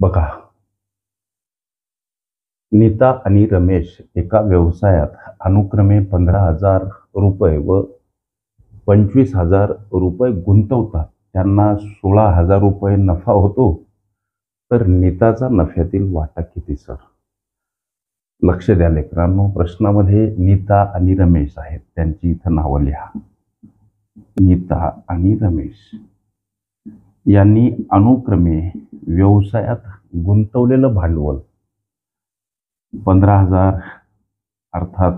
बघा. नीता आणि रमेश एका व्यवसायात अनुक्रमे पंधरा हजार रुपये व पंचवीस हजार रुपये गुंतवतात. त्यांना सोळा हजार रुपये नफा होतो. तर नीताचा नफ्यातील वाटा किती सर? लक्ष द्या लेकरांनो प्रश्नामध्ये नीता आणि रमेश आहेत. त्यांची इथं नावं लिहा. नीता आणि रमेश. यांनी अनुक्रमे व्यवसायात गुंतवलेलं भांडवल. पंधरा हजार अर्थात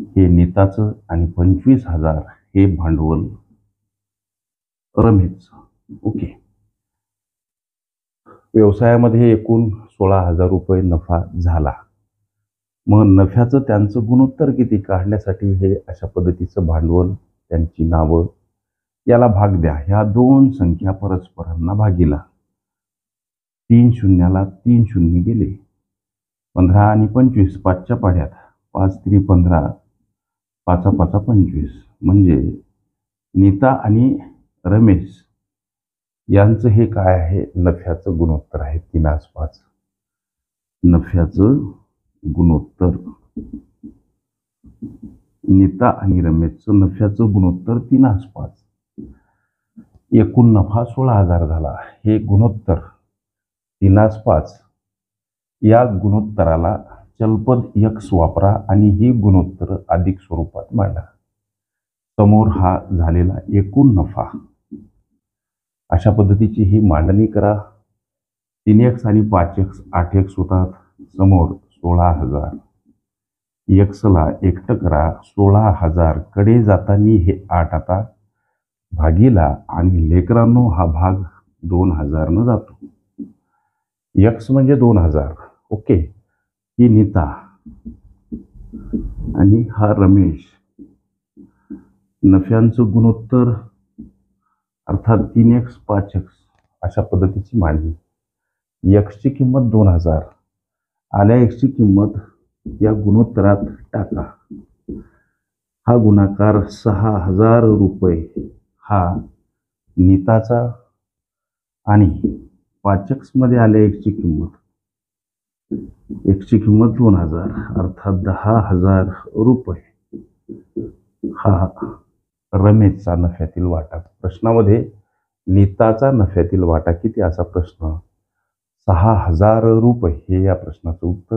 हे नेताचं आणि पंचवीस हजार हे भांडवल रमेशचं. ओके. व्यवसायामध्ये एकूण सोळा हजार रुपये नफा झाला. मग नफ्याचं त्यांचं गुणोत्तर किती काढण्यासाठी हे अशा पद्धतीचं भांडवल त्यांची नावं याला भाग द्या. ह्या दोन संख्या परस्परांना भागीला. तीन शून्याला तीन शून्य गेले. पंधरा आणि पंचवीस पाचच्या पाड्यात. पाच त्री पंधरा पाचा पाचा पंचवीस. म्हणजे नीता आणि रमेश यांचं हे काय आहे? नफ्याचं गुणोत्तर आहे तीन आसपास. नफ्याचं गुणोत्तर. नीता आणि रमेशचं नफ्याचं गुणोत्तर तीन आसपास. एकूण नफा सोळा हजार झाला. हे गुणोत्तर तीनास पाच. या गुणोत्तराला चलपद यक्स वापरा आणि ही गुणोत्तर अधिक स्वरूपात मांडा. समोर हा झालेला एकूण नफा. अशा पद्धतीची ही मांडणी करा. तीन एक्स आणि पाच एक्स आठ एक्स होतात. समोर सोळा हजार. एक्सला एकटं करा. सोळा हजारकडे जाताना हे आठ आता. भागीला आणि लेकरांनो हा भाग दोन हजारनं जातो. यक्स म्हणजे दोन हजार. ओके ही नीता. आणि हा रमेश. नफ्यांचं गुणोत्तर अर्थात तीन एक्स पाच एक्स अशा पद्धतीची मांडणी. यक्सची किंमत दोन हजार. आल्या एक्सची किंमत या गुणोत्तरात टाका. हा गुणाकार सहा हजार रुपये. हा नीताचा आणि पाचक्समध्ये आले एकची किंमत. एकची किंमत दोन हजार अर्थात दहा हजार रुपये. हा रमेशचा नफ्यातील वाटा. प्रश्नामध्ये नीताचा नफ्यातील वाटा किती असा प्रश्न? सहा हजार रुपये हे या प्रश्नाचं उत्तर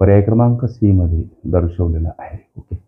पर्याय क्रमांक सी मध्ये दर्शवलेलं आहे. ओके.